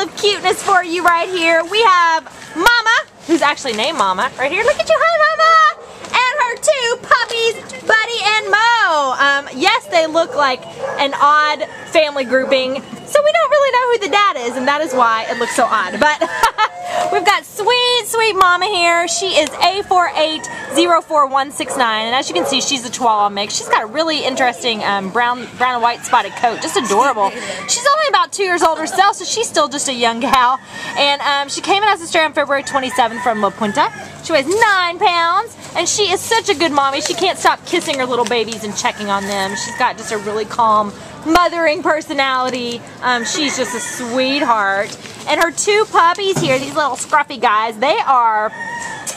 of cuteness for you right here. We have Mama, who's actually named Mama, right here. Look at you, hi Mama! And her two puppies, Buddy and Moe. Um, yes, they look like an odd family grouping, so we don't really know who the dad is, and that is why it looks so odd. But we've got sweet, sweet Mama here. She is A4804169, and as you can see, she's a Chihuahua mix. She's got a really interesting um, brown, brown and white spotted coat, just adorable. She's only about two years old herself, so she's still just a young gal. And um, she came in as a stray on February 27th from La Puente. She weighs nine pounds, and she is such a good mommy. She can't stop kissing her little babies and checking on them. She's got just a really calm, mothering personality. Um, she's just a sweetheart. And her two puppies here, these little scruffy guys, they are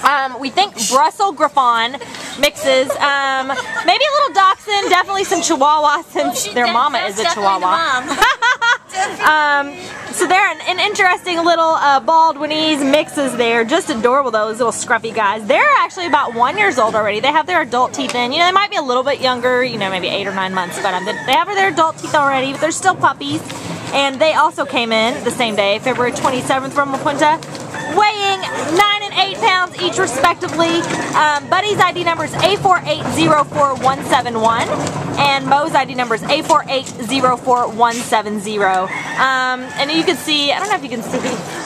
um, we think Brussels Griffon mixes. Um, maybe a little Dachshund, definitely some Chihuahua since She- their mama is a Chihuahua. Um, so they're an, an interesting little uh, Baldwinese mixes there. Just adorable, though, those little scruffy guys. They're actually about one years old already. They have their adult teeth in. You know, they might be a little bit younger, you know, maybe eight or nine months, but um, they have their adult teeth already, but they're still puppies. And they also came in the same day, February 27th from La Puente, weighing 9 and 8 pounds each respectively. Um, Buddy's ID number is A4804171 and Moe's ID number is A4804170. Um, and you can see, I don't know if you can see,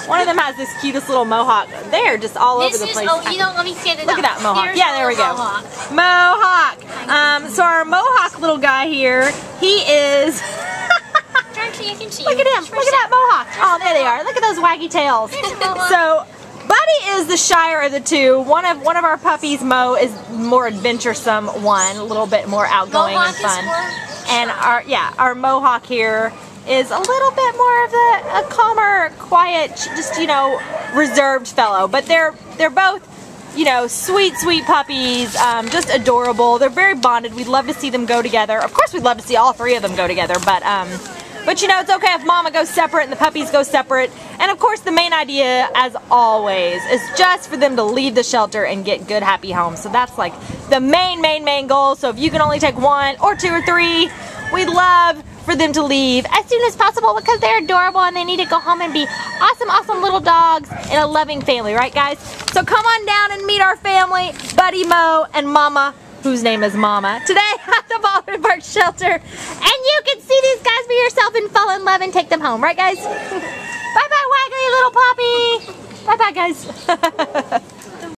one of them has this cutest little mohawk. They're just all This over the is, place. oh, you know, let me get it Look at that mohawk. Here's yeah, there we go. Mohawk. Mohawk. Um, so our mohawk little guy here, he is. Turn so you can see. Look at him. Look at that mohawk. Oh, there they are. Look at those waggy tails. There's. So, Buddy is the shyer of the two. One of one of our puppies, Moe, is more adventuresome one, a little bit more outgoing Mohawk and fun. more And our yeah, our Mohawk here is a little bit more of a, a calmer, quiet, just you know, reserved fellow. But they're they're both you know, sweet, sweet puppies, um, just adorable. They're very bonded. We'd love to see them go together. Of course, we'd love to see all three of them go together, but um, but you know, it's okay if mama goes separate and the puppies go separate. And of course, the main idea, as always, is just for them to leave the shelter and get good, happy homes. So that's like the main, main, main goal. So if you can only take one or two or three, we'd love for them to leave as soon as possible because they're adorable and they need to go home and be awesome, awesome little dogs in a loving family, right guys? So come on down and meet our family, Buddy Moe and Mama, whose name is Mama, today at the Baldwin Park Shelter. And you can see these guys for yourself and fall in love and take them home, right guys? Bye-bye, waggly little puppy. Bye-bye, guys.